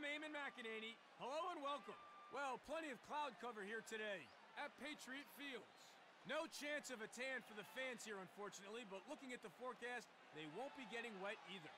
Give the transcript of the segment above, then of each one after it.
I'm Eamon McEnany. Hello and welcome. Well, plenty of cloud cover here today at Patriot Fields. No chance of a tan for the fans here, unfortunately, but looking at the forecast, they won't be getting wet either.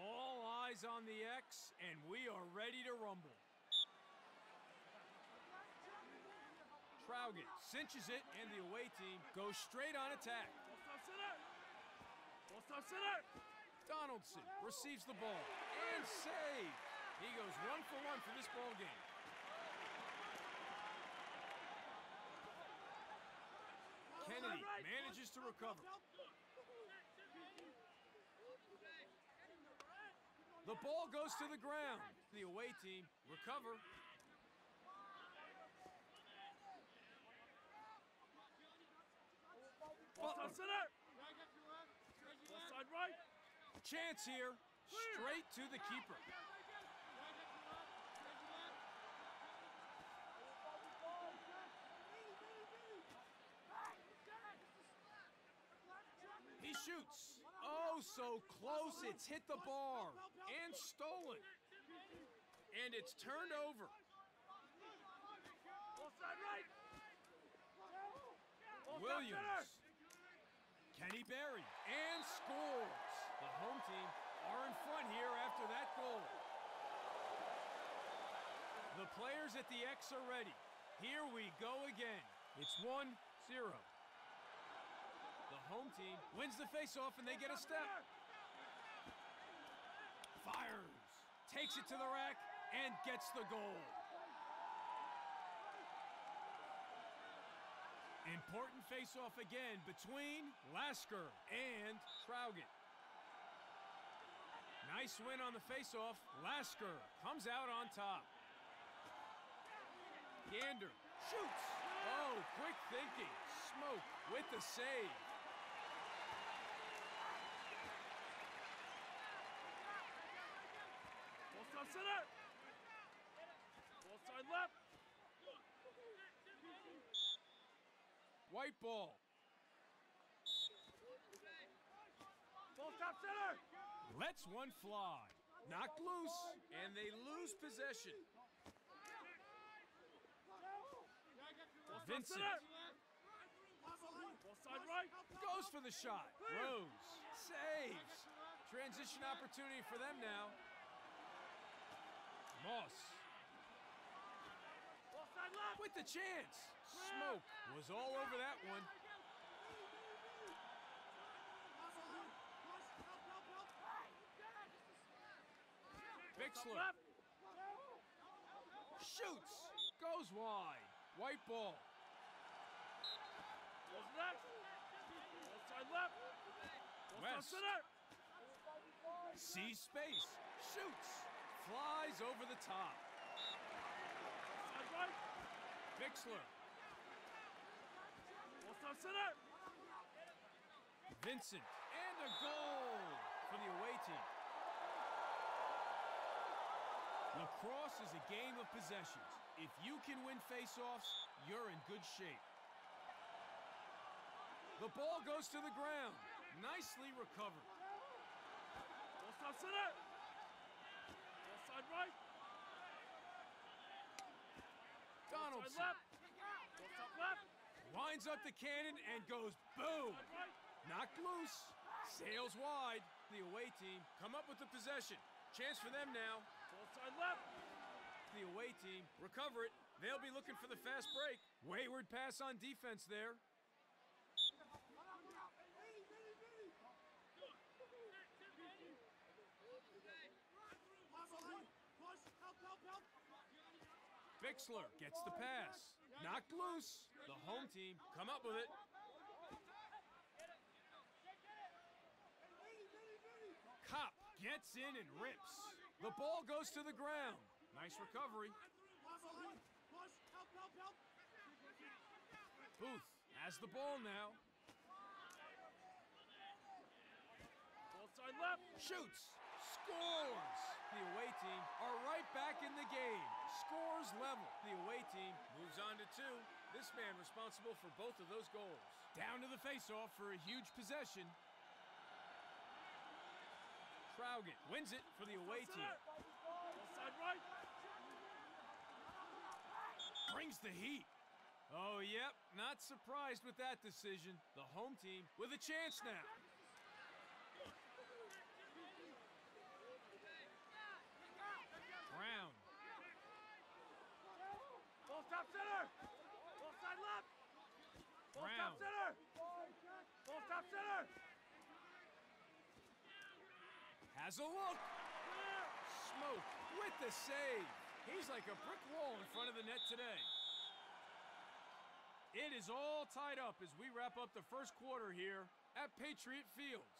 All eyes on the X, and we are ready to rumble. Traugut cinches it, and the away team goes straight on attack. Donaldson receives the ball and save. He goes one for one for this ball game. Kennedy manages to recover. The ball goes to the ground. The away team recover. Butler. center! Left side right! Chance here. Straight to the keeper. He shoots. So close. It's hit the bar. And stolen. And it's turned over. Williams. Kenny Berry. And scores. The home team are in front here after that goal. The players at the X are ready. Here we go again. It's 1-0. Home team wins the faceoff and they get a step. Fires. Takes it to the rack and gets the goal. Important face-off again between Lasker and Traugut. Nice win on the face-off. Lasker comes out on top. Gander shoots. Oh, quick thinking. Smoke with the save. Ball side center! Ball side left! White ball. Ball top center! Lets one fly. Knocked loose, and they lose possession. Vincent. Ball side right! Goes for the shot. Rose saves. Transition opportunity for them now. Moss with the chance. Smoke was all over that one. Bixler shoots. Goes wide. White ball. West. Sees space. Shoots. Flies over the top. Bixler. Vincent. And a goal for the away team. Lacrosse is a game of possessions. If you can win faceoffs, you're in good shape. The ball goes to the ground. Nicely recovered. Ball side center! Ball side right! Donaldson left! Left! winds up the cannon and goes boom. Right! Knocked loose. Sails wide. The away team come up with the possession. Chance for them now. Left! The away team recover it. They'll be looking for the fast break. Wayward pass on defense there. Bixler gets the pass. Knocked loose. The home team come up with it. Cop gets in and rips. The ball goes to the ground. Nice recovery. Booth has the ball now. Ball side left! Shoots. scores! The away team are right back in the game. Scores level. The away team moves on to two. This man responsible for both of those goals. Down to the faceoff for a huge possession. Traugen wins it for the away team. Offside right. Brings the heat. Oh, yep, not surprised with that decision. The home team with a chance now. Brown Ball top center. Ball side left. Ball Brown. top center. Ball center. has a look. Clear. Smoke with the save. He's like a brick wall in front of the net today. It is all tied up as we wrap up the first quarter here at Patriot Fields.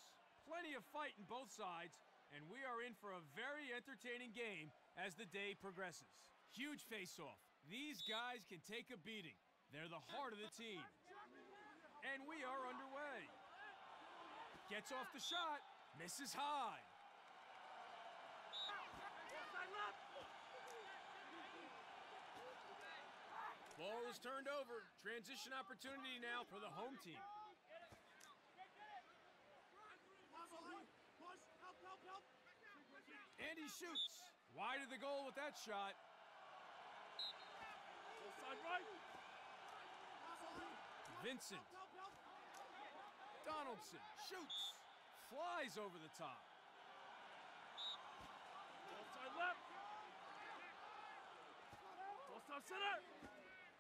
Plenty of fight in both sides, and we are in for a very entertaining game as the day progresses. Huge face-off. These guys can take a beating. They're the heart of the team. And we are underway. Gets off the shot, misses high. Ball is turned over. Transition opportunity now for the home team. And he shoots. Wide of the goal with that shot. Vincent. Donaldson shoots. Flies over the top. Ball left. Ball center.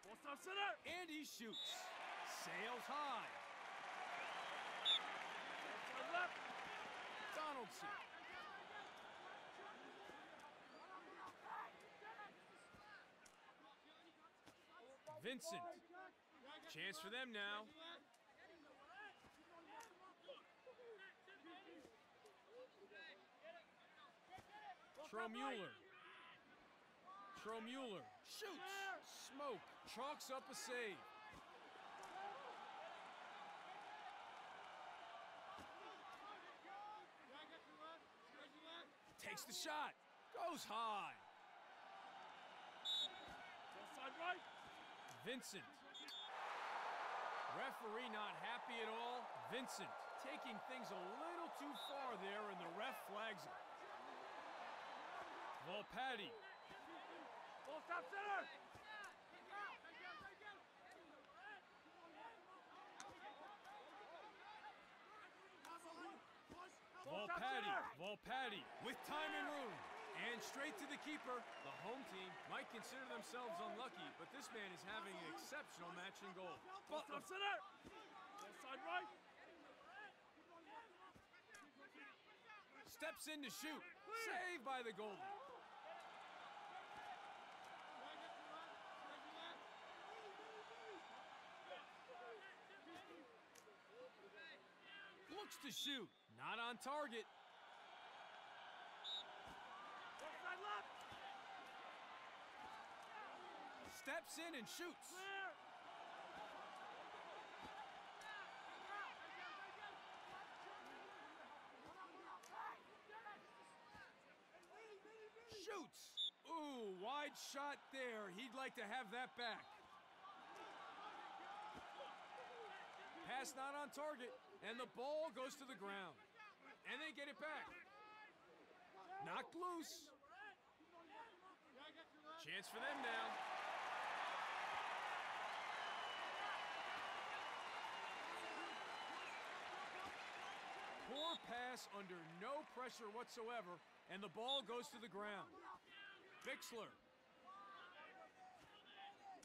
Ball center. And he shoots. Sails high. Ball left. Donaldson. Vincent. Chance for them now. Tromueller. Tromueller shoots. Smoke chalks up a save. Takes the shot. Goes high. Side right. Vincent. Referee not happy at all. Vincent taking things a little too far there, and the ref flags it. Volpatti. Ball top center. Ball top Volpatti. center. Volpatti with time and room. And straight to the keeper. The home team might consider themselves unlucky, but this man is having an exceptional match in goal. Ball Butler center. Ball side right. steps in to shoot. Saved by the goalie. Looks to shoot. Not on target. Left. Steps in and shoots. Clear. Shoots. Ooh, wide shot there. He'd like to have that back. Pass not on target, and the ball goes to the ground. And they get it back. Knocked loose. Chance for them now. Poor pass under no pressure whatsoever, and the ball goes to the ground. Bixler.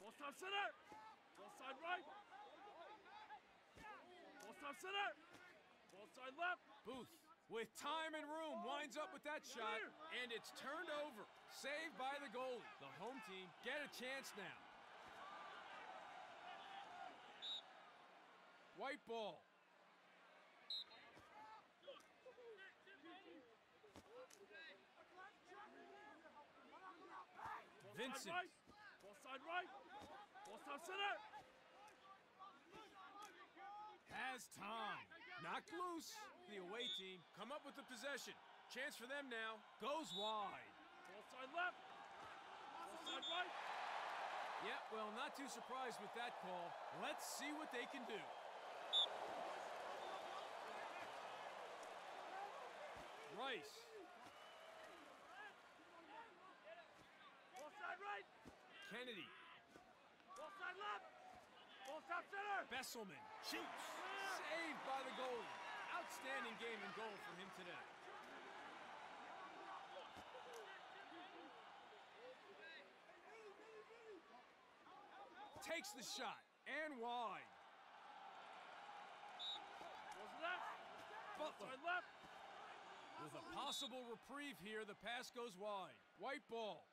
Ball top center. Ball side right. Center. Ball side left. Booth with time and room winds up with that shot, and it's turned over. Saved by the goalie. The home team get a chance now. White ball. Ball Vincent. side right. Ball side right. Ball top center. Has time. Knocked loose. The away team come up with the possession. Chance for them now. Goes wide. Ball side left. Ball side right. Yeah, well, not too surprised with that call. Let's see what they can do. Rice. Ball side right. Kennedy. Ball side left. Ball top center. Besselman shoots. Saved by the goalie. Outstanding game and goal from him today. Takes the shot and wide. Ball's left. Butler left. with a possible reprieve here. The pass goes wide. White ball.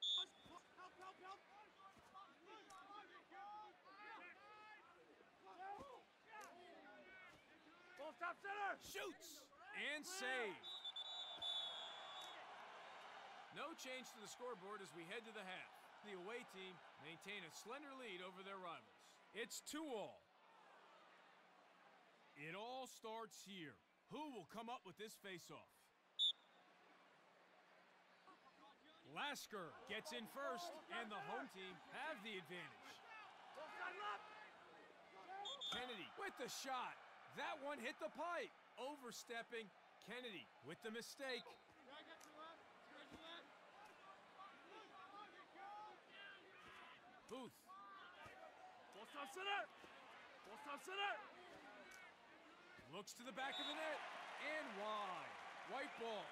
Top center. Shoots and saved. No change to the scoreboard as we head to the half. The away team maintain a slender lead over their rivals. It's two all. It all starts here. Who will come up with this faceoff? Lasker gets in first, and the home team have the advantage. Ball side left. Kennedy with the shot. That one hit the pipe. Overstepping. Kennedy with the mistake. Booth. Looks to the back of the net and wide. White ball.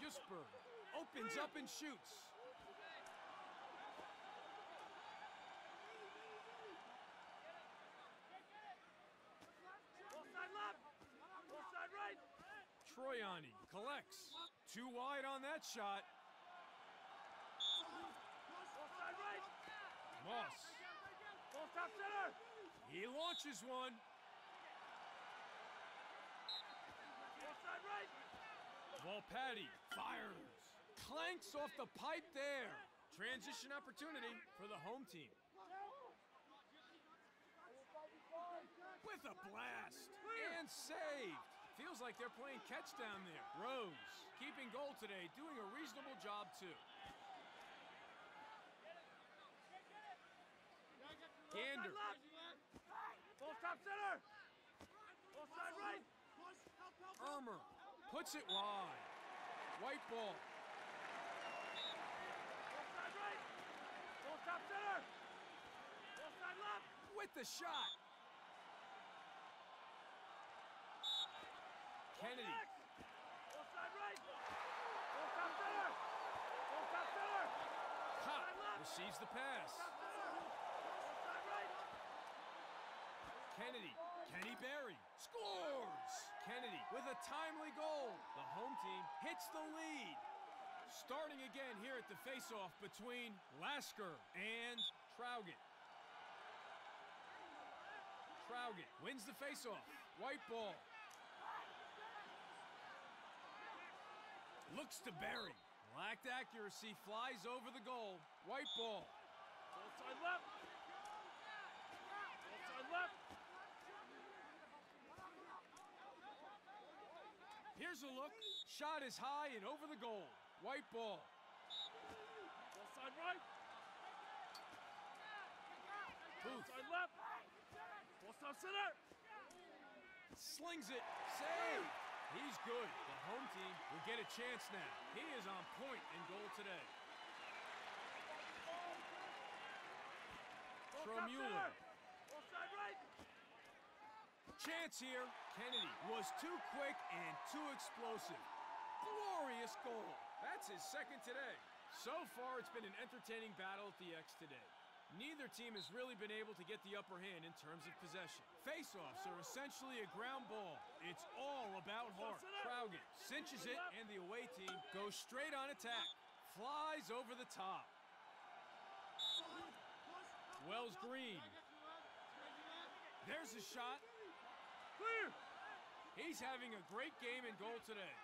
Yusberg opens up and shoots. Ball side left. Ball side right. Troyani collects. Too wide on that shot. Moss. Top center. He launches one. Ball side right. Volpatti fires. Clanks off the pipe there. Transition opportunity for the home team. With a blast. And saved. Feels like they're playing catch down there. Rose, keeping goal today, doing a reasonable job too. Gander. Ball side top center. Ball side right. Ermer puts it wide. White ball. Ball side right. Ball top center. Ball side left. with the shot. Kennedy right. Center. Center. Cop receives the pass. Top center. Ball side right. Kennedy, Kenny Barry scores. Kennedy with a timely goal. The home team hits the lead. Starting again here at the faceoff between Lasker and Traugut. Traugut wins the faceoff. White ball. Looks to Berry. Lacked accuracy, flies over the goal. White ball. Ball side left. Ball side left. Here's a look. Shot is high and over the goal. White ball. Ball side right. Booth side left. Ball top center. slings it. Save. He's good. The home team will get a chance now. He is on point in goal today. Ball top Tromuller. center. Ball side right. Chance here. Kennedy was too quick and too explosive. Glorious goal. That's his second today. So far, it's been an entertaining battle at the X today. Neither team has really been able to get the upper hand in terms of possession. Face-offs are essentially a ground ball. It's all about heart. Traugut cinches it, and the away team goes straight on attack. Flies over the top. Wells Green. There's a shot. Clear. He's having a great game and goal today.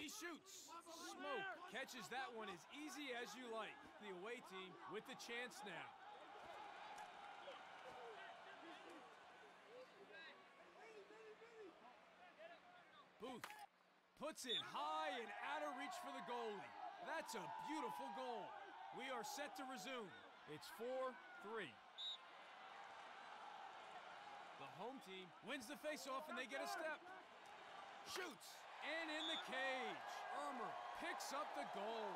He shoots. Smoke catches that one as easy as you like. The away team with the chance now. Booth puts it high and out of reach for the goalie. That's a beautiful goal. We are set to resume. It's 4-3. The home team wins the faceoff and they get a step. Shoots and in the cage. Armour picks up the goal.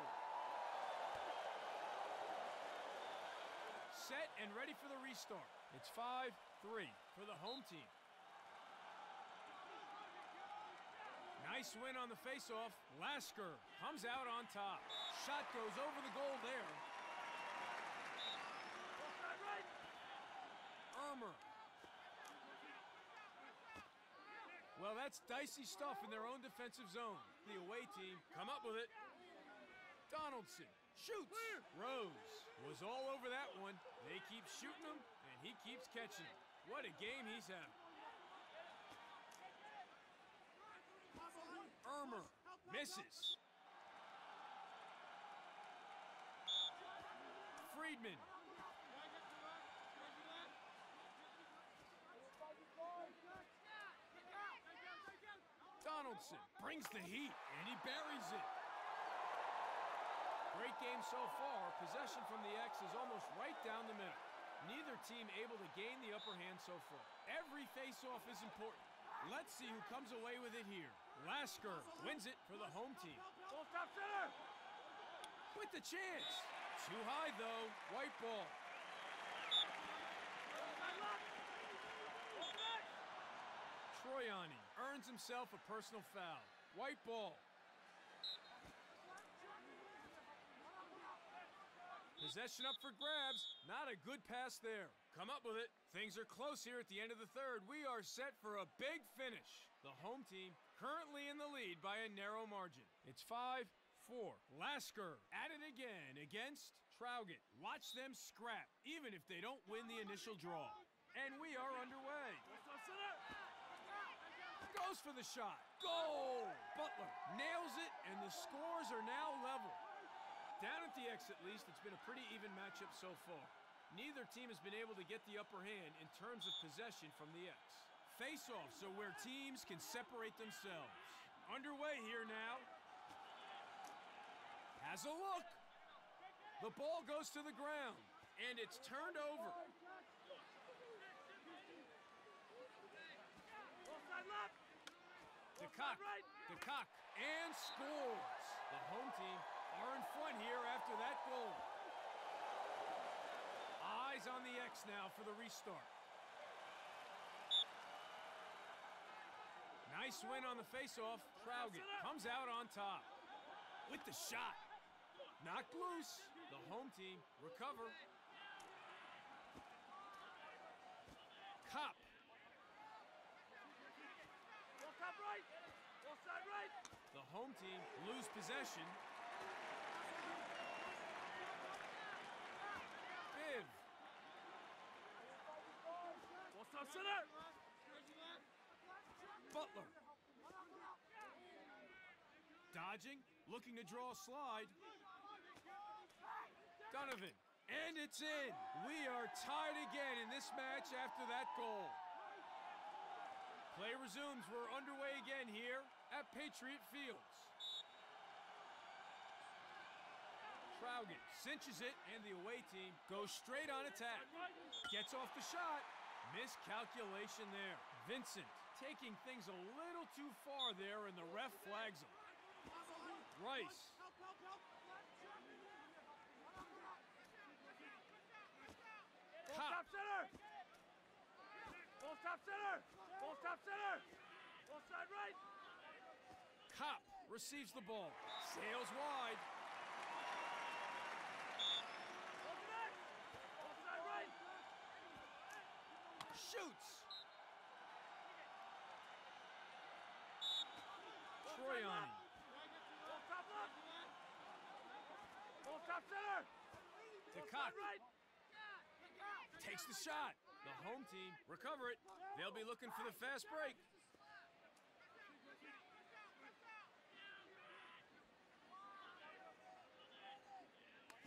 Set and ready for the restart. It's 5-3 for the home team. Nice win on the faceoff. Lasker comes out on top. Shot goes over the goal there. Offside right. Irmer. Well, that's dicey stuff in their own defensive zone. The away team come up with it. Donaldson shoots. Rose was all over that one. They keep shooting him, and he keeps catching. What a game he's having. Irmer misses. Friedman Donaldson brings the heat, and he buries it. Great game so far. Possession from the X is almost right down the middle. Neither team able to gain the upper hand so far. Every face-off is important. Let's see who comes away with it here. Lasker wins it for the home team. Full stop center. With the chance. Too high, though. White ball. Offside left. Offside. Troyani earns himself a personal foul. White ball. Possession up for grabs. Not a good pass there. Come up with it. Things are close here at the end of the third. We are set for a big finish. The home team currently in the lead by a narrow margin. It's 5 4. Lasker at it again against Traugut. Watch them scrap, even if they don't win the initial draw. And we are underway. Goes for the shot. Goal! Butler nails it, and the scores are now level. Down at the X, at least, it's been a pretty even matchup so far. Neither team has been able to get the upper hand in terms of possession from the X. Face-offs are where teams can separate themselves. Underway here now. Has a look. The ball goes to the ground, and it's turned over. Offside left. DeCock. DeCock, and scores. The home team are in front here after that goal. Eyes on the X now for the restart. Nice win on the faceoff. Traugut comes out on top with the shot. Knocked loose. The home team recover. Cop Full stop right. Offside right. The home team lose possession. Biv. Butler. Dodging, looking to draw a slide. Donovan. And it's in. We are tied again in this match after that goal. Play resumes. We're underway again here at Patriot Fields. Traugut cinches it, and the away team goes straight on attack. Gets off the shot. Miscalculation there. Vincent taking things a little too far there, and the ref flags him. Rice. Full Cop. stop center. Full stop center. Full stop center. Offside right. Cop receives the ball. Sails wide. shoots. Troyani. Top top center. Takaki. Takes the shot. The home team recover it. They'll be looking for the fast break.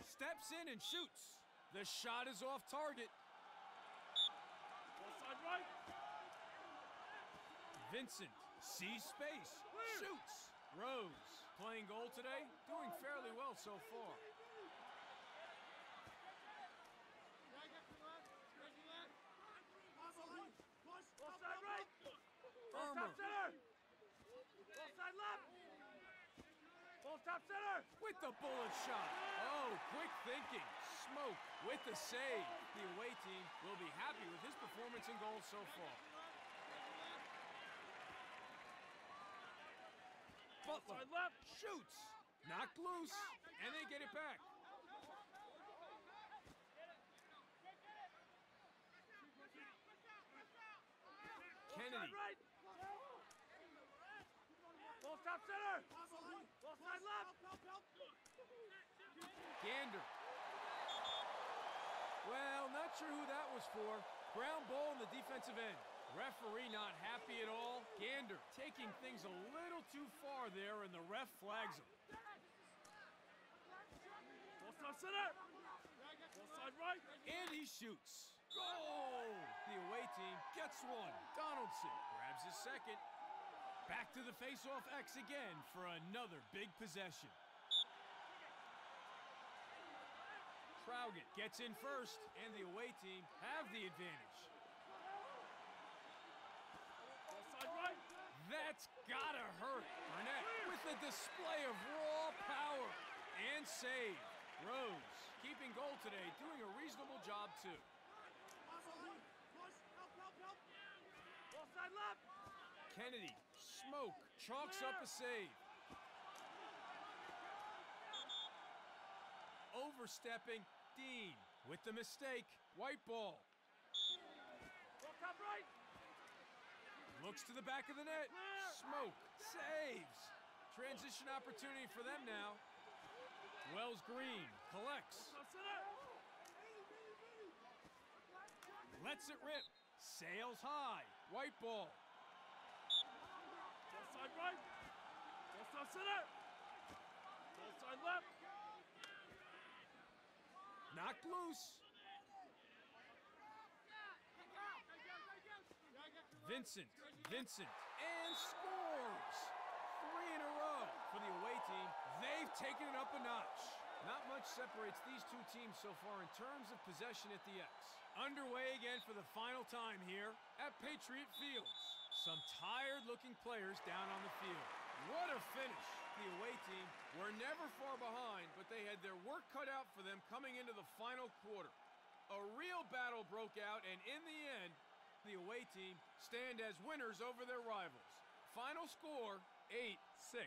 Steps in and shoots. The shot is off target. Vincent sees space, shoots. Rose playing goal today, doing fairly well so far. Ball side right. Ball Irmer top center. Ball side left. Ball top center. with the bullet shot. Oh, quick thinking. Smoke with the save. The away team will be happy with his performance and goals so far. Butler left. shoots. Knocked loose, and they get it back. Kennedy right. Ball top center. Ball side left. Gander. Well, not sure who that was for. Ground ball in the defensive end. Referee not happy at all. Gander taking things a little too far there, and the ref flags him. Top center. Ball side right. And he shoots. Goal! The away team gets one. Donaldson grabs his second. Back to the face-off X again for another big possession. Traugut gets in first, and the away team have the advantage. That's gotta hurt. Burnett with a display of raw power and save. Rose keeping goal today, doing a reasonable job too. Kennedy, smoke, chalks up a save. Overstepping, Dean with the mistake. White ball. Right. Looks to the back of the net. Smoke, saves. Transition opportunity for them now. Wells Green collects. Lets it rip. Sails high. White ball. Ball side right. Ball top center. Ball side left. Knocked loose. Vincent, Vincent, and scores! Three in a row for the away team. They've taken it up a notch. Not much separates these two teams so far in terms of possession at the X. Underway again for the final time here at Patriot Fields. Some tired-looking players down on the field. What a finish! The away team were never far behind, but they had their work cut out for them coming into the final quarter. A real battle broke out, and in the end, the away team stand as winners over their rivals. Final score 8 6.